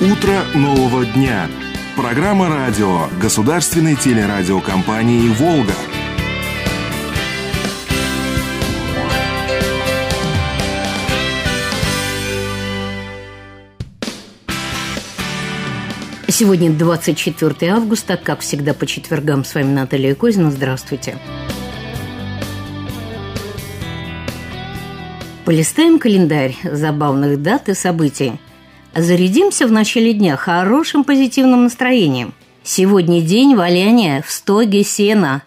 Утро нового дня. Программа радио государственной телерадиокомпании «Волга». Сегодня 24 августа, как всегда по четвергам с вами Наталья Козина. Здравствуйте. Полистаем календарь забавных дат и событий – Зарядимся в начале дня хорошим позитивным настроением. Сегодня день валяния в стоге сена.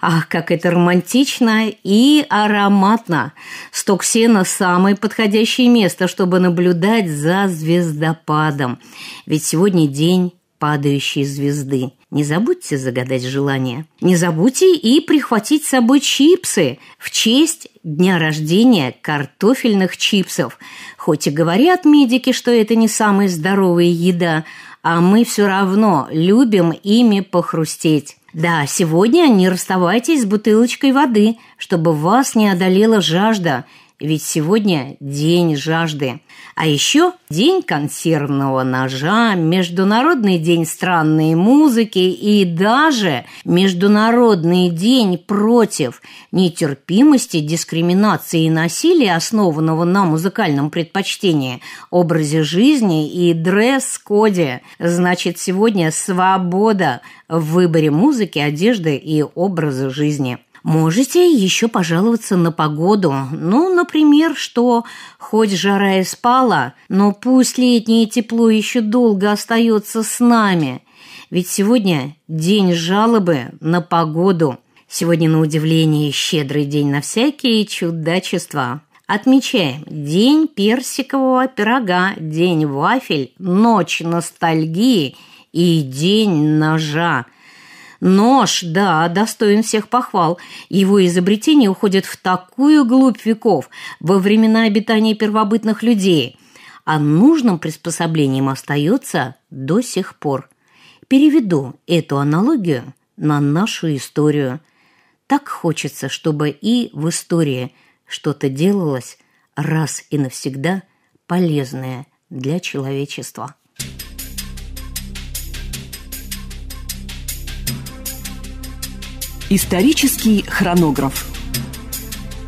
Ах, как это романтично и ароматно! Сток сена – самое подходящее место, чтобы наблюдать за звездопадом. Ведь сегодня день падающей звезды. Не забудьте загадать желание. Не забудьте и прихватить с собой чипсы в честь дня рождения картофельных чипсов. Хоть и говорят медики, что это не самая здоровая еда, а мы все равно любим ими похрустеть. Да, сегодня не расставайтесь с бутылочкой воды, чтобы вас не одолела жажда – ведь сегодня день жажды. А еще день консервного ножа, Международный день странной музыки и даже Международный день против нетерпимости, дискриминации и насилия, основанного на музыкальном предпочтении, образе жизни и дресс-коде. Значит, сегодня свобода в выборе музыки, одежды и образа жизни. Можете еще пожаловаться на погоду. Ну, например, что хоть жара и спала, но пусть летнее тепло еще долго остается с нами. Ведь сегодня день жалобы на погоду. Сегодня, на удивление, щедрый день на всякие чудачества. Отмечаем День персикового пирога, День вафель, Ночь ностальгии и День ножа – Нож, да, достоин всех похвал. Его изобретение уходит в такую глубь веков, во времена обитания первобытных людей, а нужным приспособлением остается до сих пор. Переведу эту аналогию на нашу историю. Так хочется, чтобы и в истории что-то делалось раз и навсегда полезное для человечества. Исторический хронограф.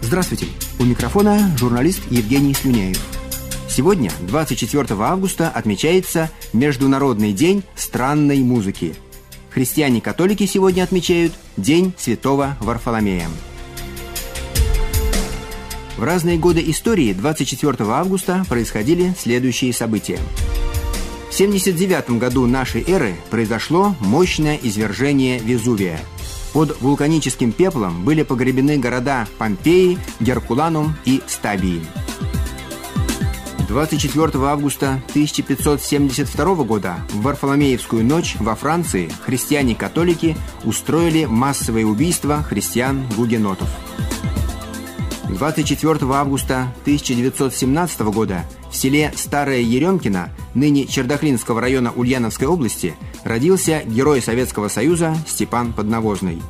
Здравствуйте. У микрофона журналист Евгений Слюняев. Сегодня, 24 августа, отмечается Международный день странной музыки. Христиане-католики сегодня отмечают День Святого Варфоломея. В разные годы истории 24 августа происходили следующие события. В 79 году нашей эры произошло мощное извержение Везувия – под вулканическим пеплом были погребены города Помпеи, Геркуланум и Стабии. 24 августа 1572 года в Варфоломеевскую ночь во Франции христиане-католики устроили массовое убийство христиан-гугенотов. 24 августа 1917 года в селе Старая Еремкино, ныне Чердохлинского района Ульяновской области, родился герой Советского Союза Степан Поднавозный.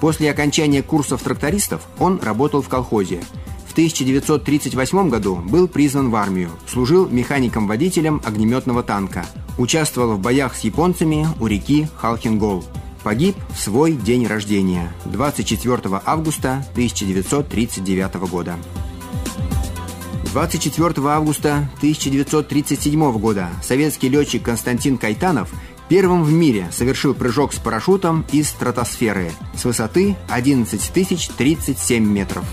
После окончания курсов трактористов он работал в колхозе. В 1938 году был призван в армию, служил механиком-водителем огнеметного танка, участвовал в боях с японцами у реки Халхингол. Погиб в свой день рождения, 24 августа 1939 года. 24 августа 1937 года советский летчик Константин Кайтанов Первым в мире совершил прыжок с парашютом из стратосферы с высоты 11 037 метров.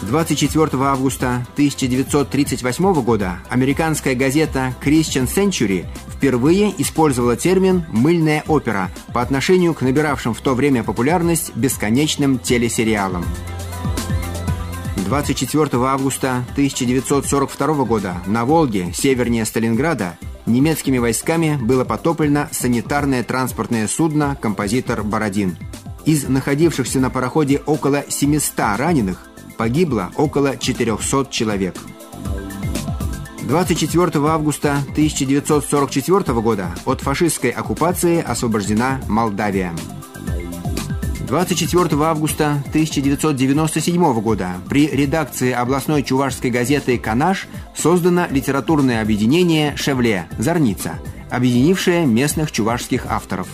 24 августа 1938 года американская газета Christian Century впервые использовала термин «мыльная опера» по отношению к набиравшим в то время популярность бесконечным телесериалам. 24 августа 1942 года на Волге, севернее Сталинграда, немецкими войсками было потоплено санитарное транспортное судно «Композитор Бородин». Из находившихся на пароходе около 700 раненых погибло около 400 человек. 24 августа 1944 года от фашистской оккупации освобождена Молдавия. 24 августа 1997 года при редакции областной чувашской газеты «Канаш» создано литературное объединение «Шевле» «Зорница», объединившее местных чувашских авторов.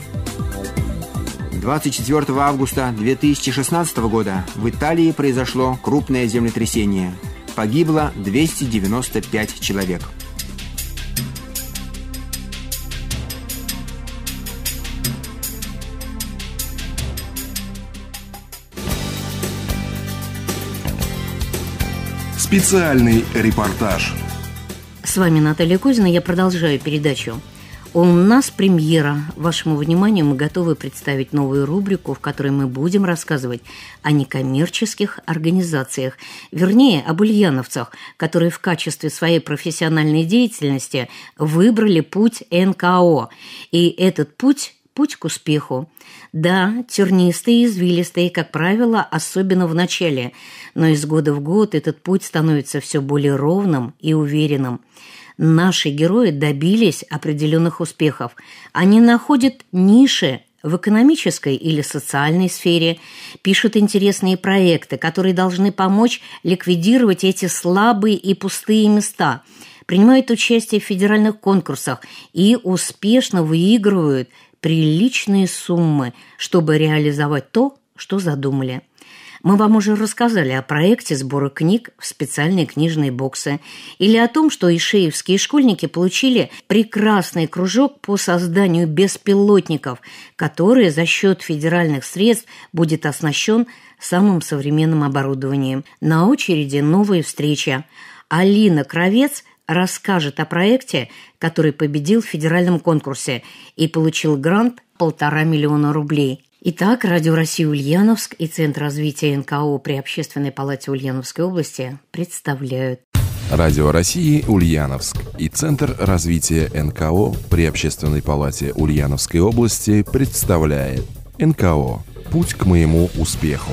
24 августа 2016 года в Италии произошло крупное землетрясение. Погибло 295 человек. Специальный репортаж. С вами Наталья Кузина. Я продолжаю передачу. У нас премьера. Вашему вниманию мы готовы представить новую рубрику, в которой мы будем рассказывать о некоммерческих организациях, вернее, об ульяновцах, которые в качестве своей профессиональной деятельности выбрали путь НКО. И этот путь путь к успеху. Да, тернистый и извилистый, как правило, особенно в начале, но из года в год этот путь становится все более ровным и уверенным. Наши герои добились определенных успехов. Они находят ниши в экономической или социальной сфере, пишут интересные проекты, которые должны помочь ликвидировать эти слабые и пустые места, принимают участие в федеральных конкурсах и успешно выигрывают приличные суммы, чтобы реализовать то, что задумали. Мы вам уже рассказали о проекте сбора книг в специальные книжные боксы или о том, что ишеевские школьники получили прекрасный кружок по созданию беспилотников, который за счет федеральных средств будет оснащен самым современным оборудованием. На очереди новая встреча. Алина Кровец расскажет о проекте, который победил в федеральном конкурсе и получил грант полтора миллиона рублей. Итак, Радио России Ульяновск и Центр развития НКО при Общественной палате Ульяновской области представляют. Радио России Ульяновск и Центр развития НКО при Общественной палате Ульяновской области представляет НКО «Путь к моему успеху».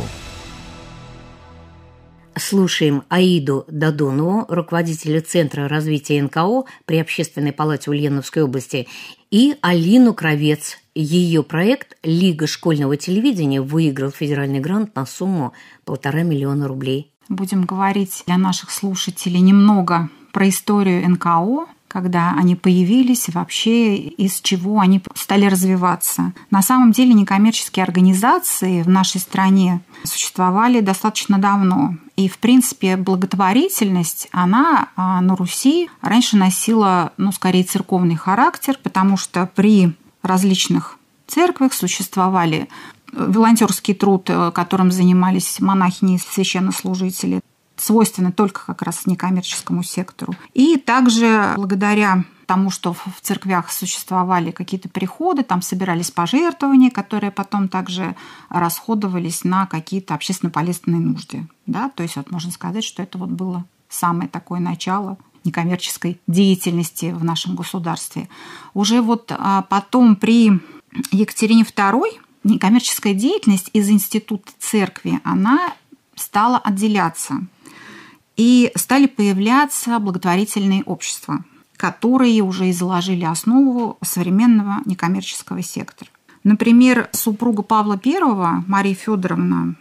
Слушаем Аиду Дадонову, руководителя Центра развития НКО при Общественной палате Ульяновской области, и Алину Кровец. Ее проект «Лига школьного телевидения» выиграл федеральный грант на сумму полтора миллиона рублей. Будем говорить для наших слушателей немного про историю НКО, когда они появились, вообще из чего они стали развиваться. На самом деле некоммерческие организации в нашей стране существовали достаточно давно. И, в принципе, благотворительность, она а, на Руси раньше носила, ну, скорее, церковный характер, потому что при различных церквях существовали э, волонтерский труд, э, которым занимались монахини и священнослужители свойственны только как раз некоммерческому сектору. И также благодаря тому, что в церквях существовали какие-то приходы, там собирались пожертвования, которые потом также расходовались на какие-то общественно полезные нужды. Да? То есть вот можно сказать, что это вот было самое такое начало некоммерческой деятельности в нашем государстве. Уже вот а, потом при Екатерине II некоммерческая деятельность из института церкви, она стала отделяться и стали появляться благотворительные общества, которые уже и заложили основу современного некоммерческого сектора. Например, супруга Павла I, Мария Федоровна,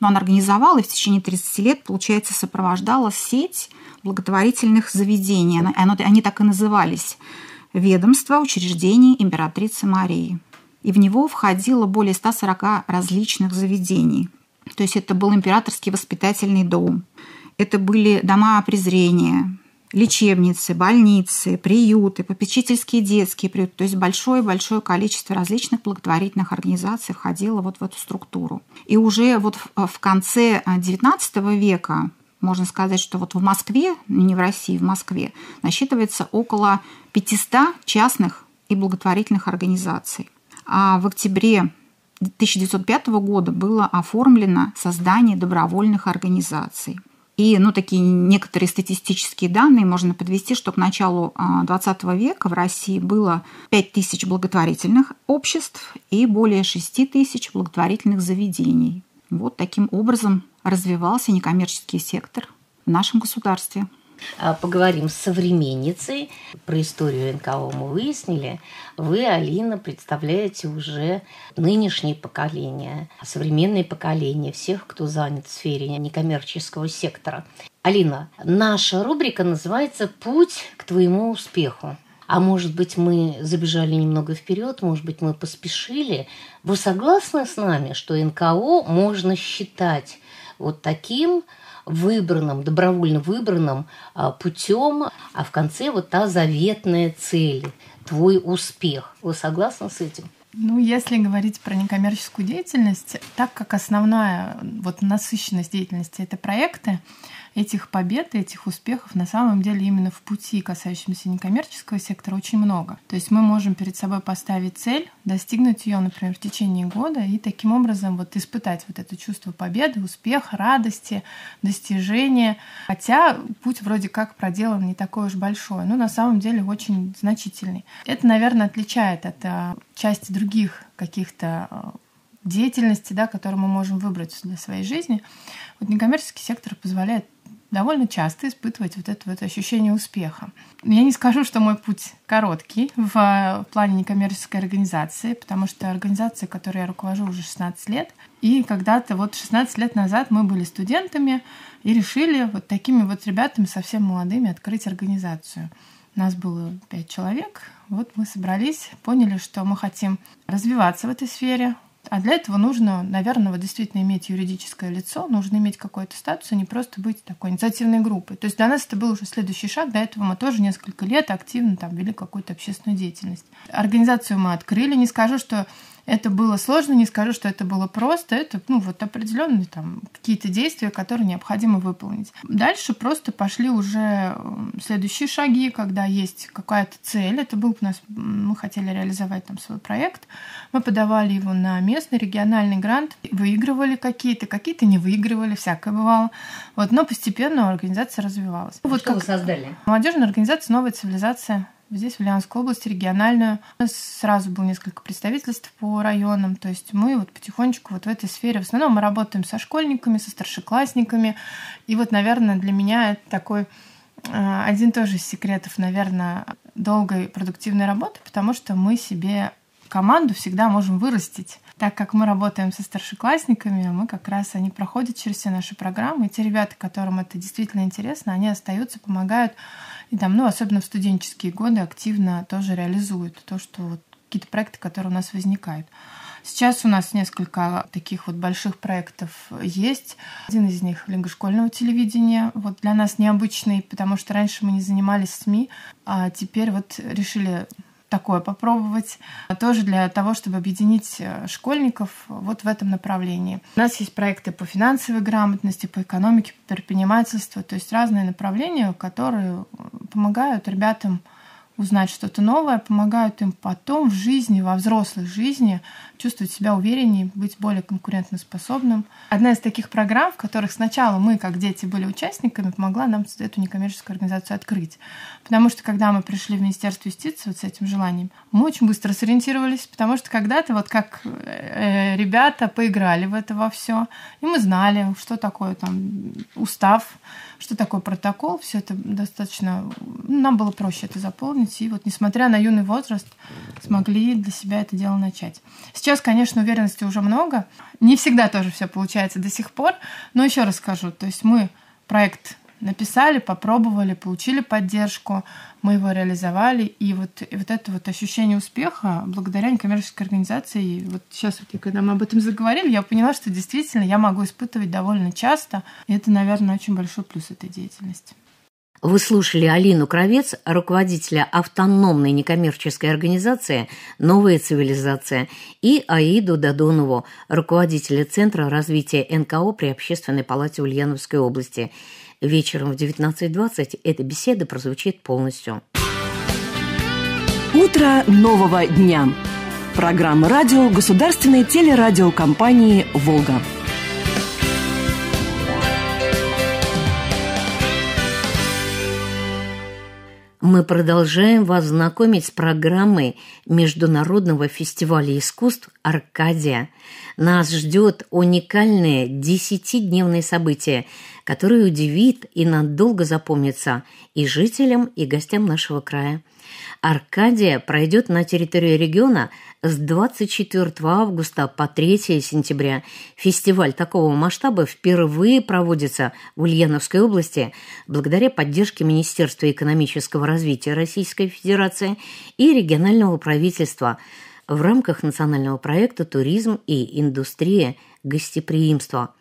но она организовала и в течение 30 лет, получается, сопровождала сеть благотворительных заведений. Они так и назывались – ведомство учреждений императрицы Марии. И в него входило более 140 различных заведений. То есть это был императорский воспитательный дом – это были дома презрения, лечебницы, больницы, приюты, попечительские детские приюты. То есть большое-большое количество различных благотворительных организаций входило вот в эту структуру. И уже вот в конце XIX века можно сказать, что вот в Москве, не в России, в Москве, насчитывается около 500 частных и благотворительных организаций. А в октябре 1905 года было оформлено создание добровольных организаций. И ну, такие некоторые статистические данные можно подвести, что к началу 20 а, века в России было 5 тысяч благотворительных обществ и более 6 тысяч благотворительных заведений. Вот таким образом развивался некоммерческий сектор в нашем государстве. А, поговорим с современницей. Про историю НКО мы выяснили. Вы, Алина, представляете уже нынешнее поколение, современное поколение всех, кто занят в сфере некоммерческого сектора. Алина, наша рубрика называется «Путь к твоему успеху». А может быть, мы забежали немного вперед, может быть, мы поспешили. Вы согласны с нами, что НКО можно считать вот таким выбранным, добровольно выбранным а, путем, а в конце вот та заветная цель, твой успех. Вы согласны с этим? Ну, если говорить про некоммерческую деятельность, так как основная вот насыщенность деятельности это проекты, этих побед и этих успехов на самом деле именно в пути, касающемся некоммерческого сектора, очень много. То есть мы можем перед собой поставить цель, достигнуть ее, например, в течение года и таким образом вот испытать вот это чувство победы, успеха, радости, достижения. Хотя путь вроде как проделан не такой уж большой, но на самом деле очень значительный. Это, наверное, отличает от а, части других каких-то а, деятельности, да, которые мы можем выбрать для своей жизни. Вот некоммерческий сектор позволяет довольно часто испытывать вот это вот ощущение успеха. Я не скажу, что мой путь короткий в, плане некоммерческой организации, потому что организация, которой я руковожу уже 16 лет, и когда-то вот 16 лет назад мы были студентами и решили вот такими вот ребятами совсем молодыми открыть организацию. Нас было пять человек. Вот мы собрались, поняли, что мы хотим развиваться в этой сфере, а для этого нужно, наверное, вот действительно иметь юридическое лицо, нужно иметь какой-то статус, а не просто быть такой инициативной группой. То есть для нас это был уже следующий шаг. До этого мы тоже несколько лет активно там вели какую-то общественную деятельность. Организацию мы открыли. Не скажу, что это было сложно, не скажу, что это было просто. Это, ну, вот определенные там какие-то действия, которые необходимо выполнить. Дальше просто пошли уже следующие шаги, когда есть какая-то цель. Это был у нас, мы хотели реализовать там свой проект. Мы подавали его на местный региональный грант, выигрывали какие-то, какие-то не выигрывали, всякое бывало. Вот, но постепенно организация развивалась. А вот что как вы создали? Молодежная организация «Новая цивилизация» здесь, в Ульяновской области, региональную. У нас сразу было несколько представительств по районам, то есть мы вот потихонечку вот в этой сфере, в основном мы работаем со школьниками, со старшеклассниками, и вот, наверное, для меня это такой э, один тоже из секретов, наверное, долгой продуктивной работы, потому что мы себе команду всегда можем вырастить. Так как мы работаем со старшеклассниками, мы как раз, они проходят через все наши программы, и те ребята, которым это действительно интересно, они остаются, помогают и там, ну, особенно в студенческие годы активно тоже реализуют то, что вот какие-то проекты, которые у нас возникают. Сейчас у нас несколько таких вот больших проектов есть. Один из них — Лига школьного телевидения. Вот для нас необычный, потому что раньше мы не занимались СМИ, а теперь вот решили такое попробовать, тоже для того, чтобы объединить э, школьников вот в этом направлении. У нас есть проекты по финансовой грамотности, по экономике, по предпринимательству, то есть разные направления, которые помогают ребятам узнать что-то новое, помогают им потом в жизни, во взрослой жизни чувствовать себя увереннее, быть более конкурентоспособным. Одна из таких программ, в которых сначала мы, как дети, были участниками, помогла нам эту некоммерческую организацию открыть. Потому что когда мы пришли в Министерство юстиции вот с этим желанием, мы очень быстро сориентировались, потому что когда-то вот как э, ребята поиграли в это во все, и мы знали, что такое там устав, что такое протокол, все это достаточно... Нам было проще это заполнить, и вот, несмотря на юный возраст, смогли для себя это дело начать. Сейчас, конечно, уверенности уже много. Не всегда тоже все получается до сих пор, но еще раз скажу, то есть мы проект написали, попробовали, получили поддержку, мы его реализовали, и вот, и вот это вот ощущение успеха благодаря некоммерческой организации, и вот сейчас, вот, когда мы об этом заговорили, я поняла, что действительно я могу испытывать довольно часто, и это, наверное, очень большой плюс этой деятельности. Вы слушали Алину Кровец, руководителя автономной некоммерческой организации «Новая цивилизация», и Аиду Дадонову, руководителя Центра развития НКО при Общественной палате Ульяновской области – Вечером в 19.20 эта беседа прозвучит полностью. Утро нового дня. Программа радио Государственной телерадиокомпании «Волга». Мы продолжаем вас знакомить с программой Международного фестиваля искусств «Аркадия». Нас ждет уникальное десятидневное событие – который удивит и надолго запомнится и жителям, и гостям нашего края. Аркадия пройдет на территории региона с 24 августа по 3 сентября. Фестиваль такого масштаба впервые проводится в Ульяновской области благодаря поддержке Министерства экономического развития Российской Федерации и регионального правительства в рамках национального проекта «Туризм и индустрия гостеприимства».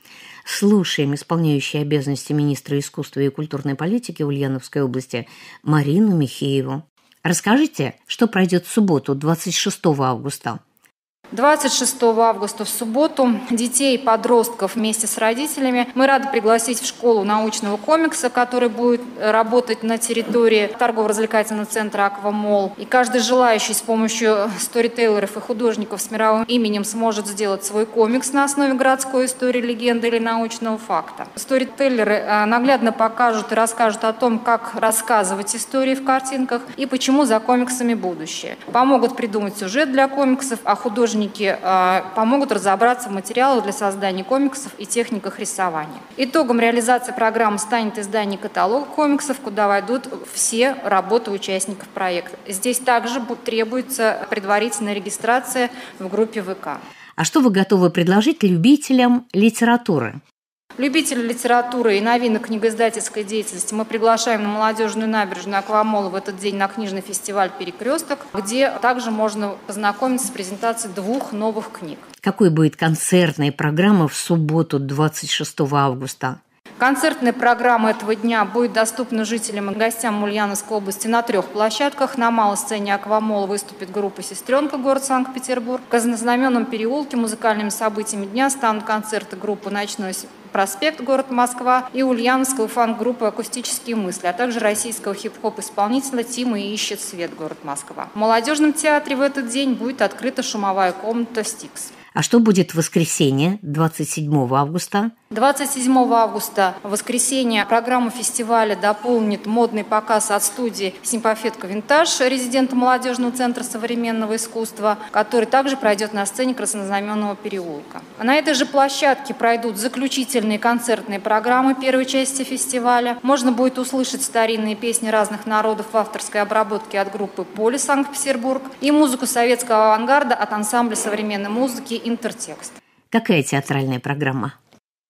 Слушаем исполняющей обязанности министра искусства и культурной политики Ульяновской области Марину Михееву. Расскажите, что пройдет в субботу, 26 августа. 26 августа в субботу детей и подростков вместе с родителями мы рады пригласить в школу научного комикса, который будет работать на территории торгово-развлекательного центра «Аквамол». И каждый желающий с помощью сторителлеров и художников с мировым именем сможет сделать свой комикс на основе городской истории, легенды или научного факта. Сторителлеры э, наглядно покажут и расскажут о том, как рассказывать истории в картинках и почему за комиксами будущее. Помогут придумать сюжет для комиксов, а художники художники а, помогут разобраться в материалах для создания комиксов и техниках рисования. Итогом реализации программы станет издание каталога комиксов, куда войдут все работы участников проекта. Здесь также требуется предварительная регистрация в группе ВК. А что вы готовы предложить любителям литературы? Любителей литературы и новинок книгоиздательской деятельности мы приглашаем на молодежную набережную Аквамола в этот день на книжный фестиваль «Перекресток», где также можно познакомиться с презентацией двух новых книг. Какой будет концертная программа в субботу 26 августа? Концертная программа этого дня будет доступна жителям и гостям Ульяновской области на трех площадках. На малой сцене «Аквамол» выступит группа «Сестренка», город Санкт-Петербург. В Казнознаменном переулке музыкальными событиями дня станут концерты группы «Ночной проспект, город Москва, и ульяновского фан-группы «Акустические мысли», а также российского хип-хоп-исполнителя Тима «Ищет свет», город Москва. В молодежном театре в этот день будет открыта шумовая комната «Стикс». А что будет в воскресенье, 27 августа? 27 августа, в воскресенье, программу фестиваля дополнит модный показ от студии «Симпофетка Винтаж», резидента молодежного центра современного искусства, который также пройдет на сцене Краснознаменного переулка. На этой же площадке пройдут заключительные концертные программы первой части фестиваля. Можно будет услышать старинные песни разных народов в авторской обработке от группы «Поле Санкт-Петербург» и музыку советского авангарда от ансамбля современной музыки «Интертекст». Какая театральная программа?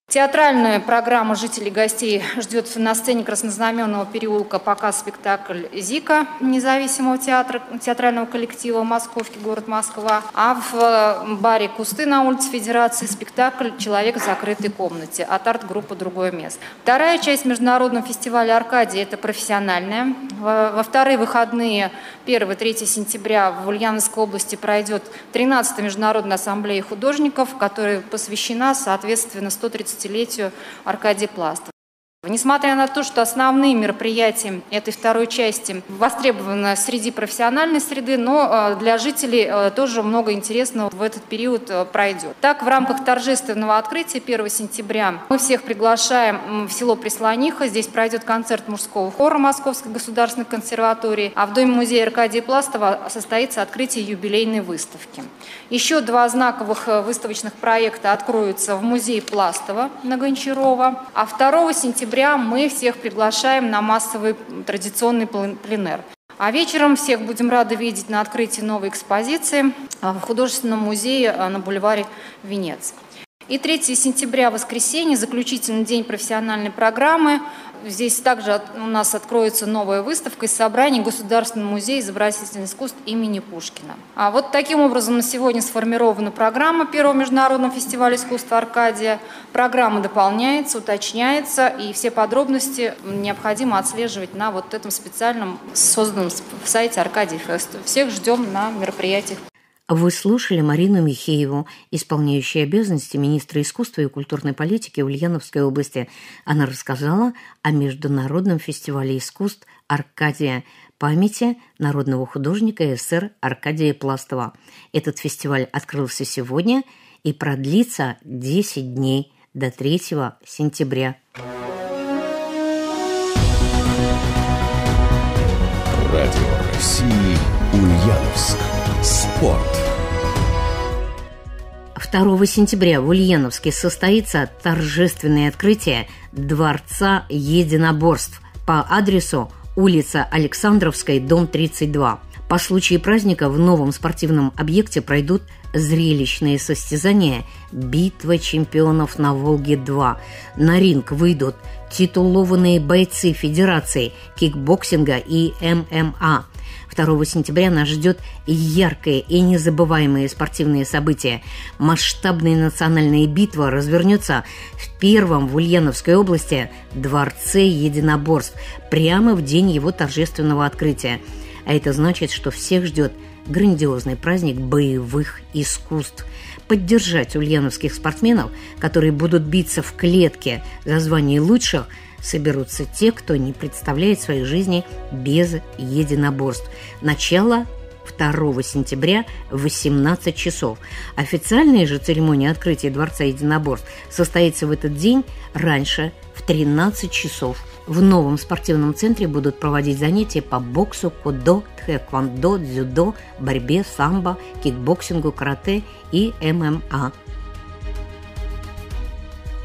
Театральную программу жителей гостей ждет на сцене Краснознаменного переулка показ спектакль «Зика» независимого театра, театрального коллектива «Московский город Москва», а в э, баре «Кусты» на улице Федерации спектакль «Человек в закрытой комнате» от арт-группы «Другое место». Вторая часть международного фестиваля «Аркадия» – это профессиональная. Во вторые выходные 1-3 сентября в Ульяновской области пройдет 13-я международная ассамблея художников, которая посвящена, соответственно, 130 30-летию Аркадия Пластов. Несмотря на то, что основные мероприятия этой второй части востребованы среди профессиональной среды, но э, для жителей э, тоже много интересного в этот период э, пройдет. Так, в рамках торжественного открытия 1 сентября мы всех приглашаем в село Прислониха. Здесь пройдет концерт мужского хора Московской государственной консерватории, а в Доме музея Аркадия Пластова состоится открытие юбилейной выставки. Еще два знаковых выставочных проекта откроются в музее Пластова на Гончарова, а 2 сентября октября мы всех приглашаем на массовый традиционный пленер. А вечером всех будем рады видеть на открытии новой экспозиции в художественном музее а, на бульваре Венец. И 3 сентября, воскресенье, заключительный день профессиональной программы. Здесь также у нас откроется новая выставка из собраний Государственного музея изобразительных искусств имени Пушкина. А вот таким образом на сегодня сформирована программа Первого международного фестиваля искусства «Аркадия». Программа дополняется, уточняется, и все подробности необходимо отслеживать на вот этом специальном созданном сайте «Аркадий Фест». Всех ждем на мероприятиях. Вы слушали Марину Михееву, исполняющую обязанности министра искусства и культурной политики Ульяновской области. Она рассказала о Международном фестивале искусств «Аркадия» памяти народного художника СССР Аркадия Пластова. Этот фестиваль открылся сегодня и продлится 10 дней до 3 сентября. Радио России Ульяновск. Спорт. 2 сентября в Ульяновске состоится торжественное открытие Дворца единоборств по адресу улица Александровская, дом 32. По случаю праздника в новом спортивном объекте пройдут зрелищные состязания «Битва чемпионов на Волге-2». На ринг выйдут титулованные бойцы Федерации кикбоксинга и ММА – 2 сентября нас ждет яркое и незабываемое спортивное событие. Масштабная национальная битва развернется в первом в Ульяновской области Дворце единоборств прямо в день его торжественного открытия. А это значит, что всех ждет грандиозный праздник боевых искусств. Поддержать ульяновских спортсменов, которые будут биться в клетке за звание лучших – соберутся те, кто не представляет своей жизни без единоборств. Начало 2 сентября в 18 часов. Официальная же церемония открытия Дворца единоборств состоится в этот день раньше в 13 часов. В новом спортивном центре будут проводить занятия по боксу, кудо, тхэквондо, дзюдо, борьбе, самбо, кикбоксингу, карате и ММА.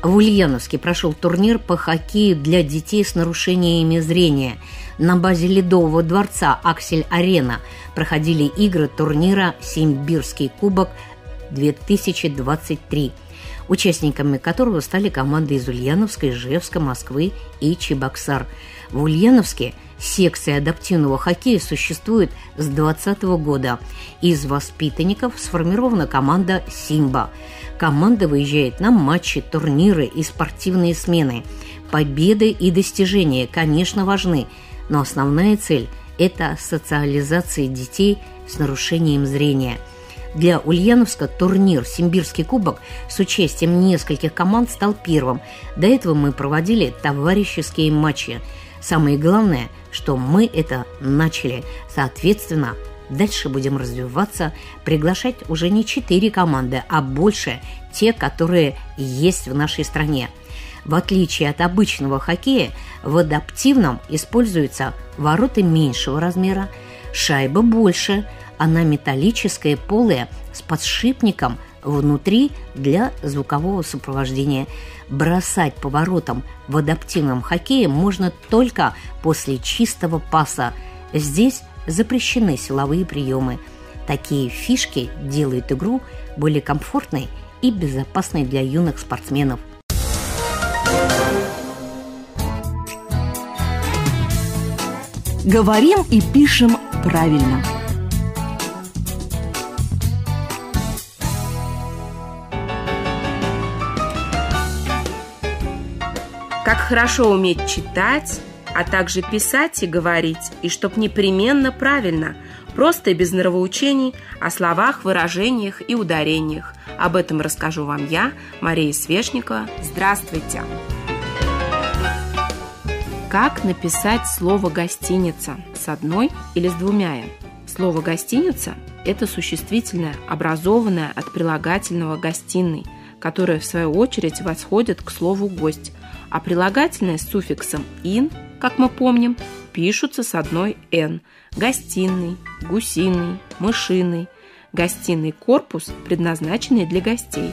В Ульяновске прошел турнир по хоккею для детей с нарушениями зрения. На базе Ледового дворца «Аксель-Арена» проходили игры турнира «Симбирский кубок-2023», участниками которого стали команды из Ульяновска, Ижевска, Москвы и Чебоксар. В Ульяновске секция адаптивного хоккея существует с 2020 года. Из воспитанников сформирована команда «Симба». Команда выезжает на матчи, турниры и спортивные смены. Победы и достижения, конечно, важны, но основная цель – это социализация детей с нарушением зрения. Для Ульяновска турнир «Симбирский кубок» с участием нескольких команд стал первым. До этого мы проводили товарищеские матчи. Самое главное, что мы это начали. Соответственно, Дальше будем развиваться, приглашать уже не четыре команды, а больше те, которые есть в нашей стране. В отличие от обычного хоккея, в адаптивном используются ворота меньшего размера, шайба больше, она металлическая, полая, с подшипником внутри для звукового сопровождения. Бросать по воротам в адаптивном хоккее можно только после чистого паса. Здесь запрещены силовые приемы. Такие фишки делают игру более комфортной и безопасной для юных спортсменов. Говорим и пишем правильно. Как хорошо уметь читать, а также писать и говорить, и чтоб непременно правильно, просто и без нравоучений, о словах, выражениях и ударениях. Об этом расскажу вам я, Мария Свешникова. Здравствуйте! Как написать слово «гостиница» с одной или с двумя «н»? Слово «гостиница» – это существительное, образованное от прилагательного «гостиный», которое, в свою очередь, восходит к слову «гость», а прилагательное с суффиксом «ин» как мы помним, пишутся с одной «н» – гостиный, гусиный, мышиный, гостиный корпус, предназначенный для гостей,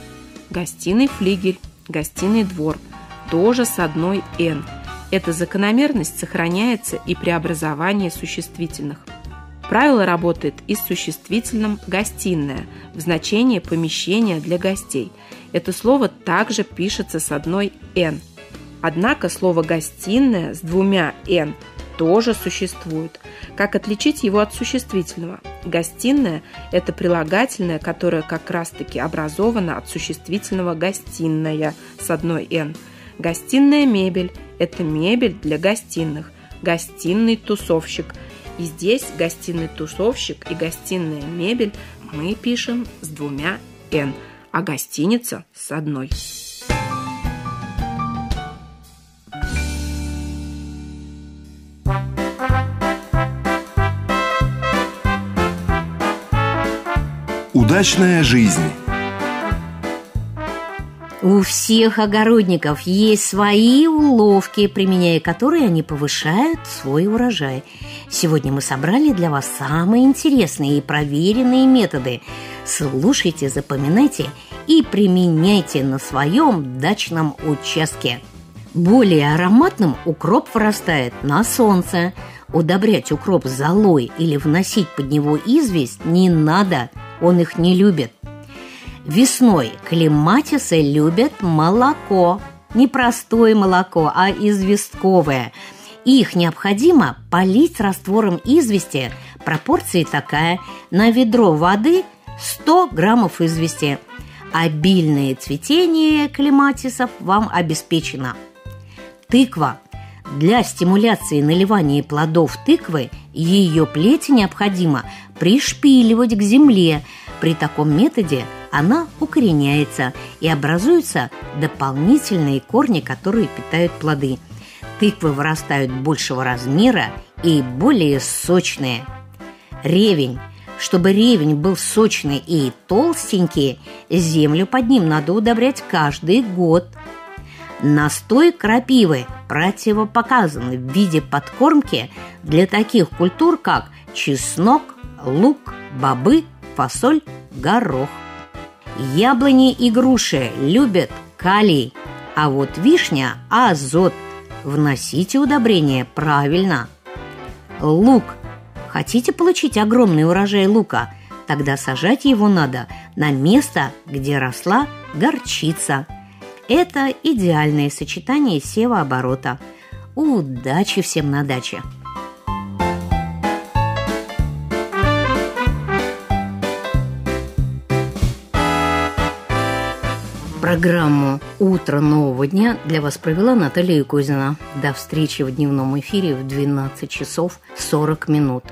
гостиный флигель, гостиный двор, тоже с одной «н». Эта закономерность сохраняется и при образовании существительных. Правило работает и с существительным «гостиная» в значении помещения для гостей. Это слово также пишется с одной «н», Однако слово «гостиная» с двумя «н» тоже существует. Как отличить его от существительного? Гостиная – это прилагательное, которое как раз-таки образовано от существительного «гостиная» с одной «н». Гостиная мебель – это мебель для гостиных. Гостиный тусовщик. И здесь гостиный тусовщик и гостиная мебель мы пишем с двумя «н», а гостиница с одной. Удачная жизнь У всех огородников есть свои уловки, применяя которые они повышают свой урожай. Сегодня мы собрали для вас самые интересные и проверенные методы. Слушайте, запоминайте и применяйте на своем дачном участке. Более ароматным укроп вырастает на солнце. Удобрять укроп золой или вносить под него известь не надо, он их не любит. Весной клематисы любят молоко. Не простое молоко, а известковое. Их необходимо полить раствором извести. Пропорция такая. На ведро воды 100 граммов извести. Обильное цветение клематисов вам обеспечено. Тыква. Для стимуляции наливания плодов тыквы ее плети необходимо пришпиливать к земле. При таком методе – она укореняется и образуются дополнительные корни, которые питают плоды. Тыквы вырастают большего размера и более сочные. Ревень. Чтобы ревень был сочный и толстенький, землю под ним надо удобрять каждый год. Настой крапивы противопоказан в виде подкормки для таких культур, как чеснок, лук, бобы, фасоль, горох. Яблони и груши любят калий, а вот вишня – азот. Вносите удобрения правильно. Лук. Хотите получить огромный урожай лука? Тогда сажать его надо на место, где росла горчица. Это идеальное сочетание севооборота. Удачи всем на даче! Программу «Утро нового дня» для вас провела Наталья Кузина. До встречи в дневном эфире в 12 часов 40 минут.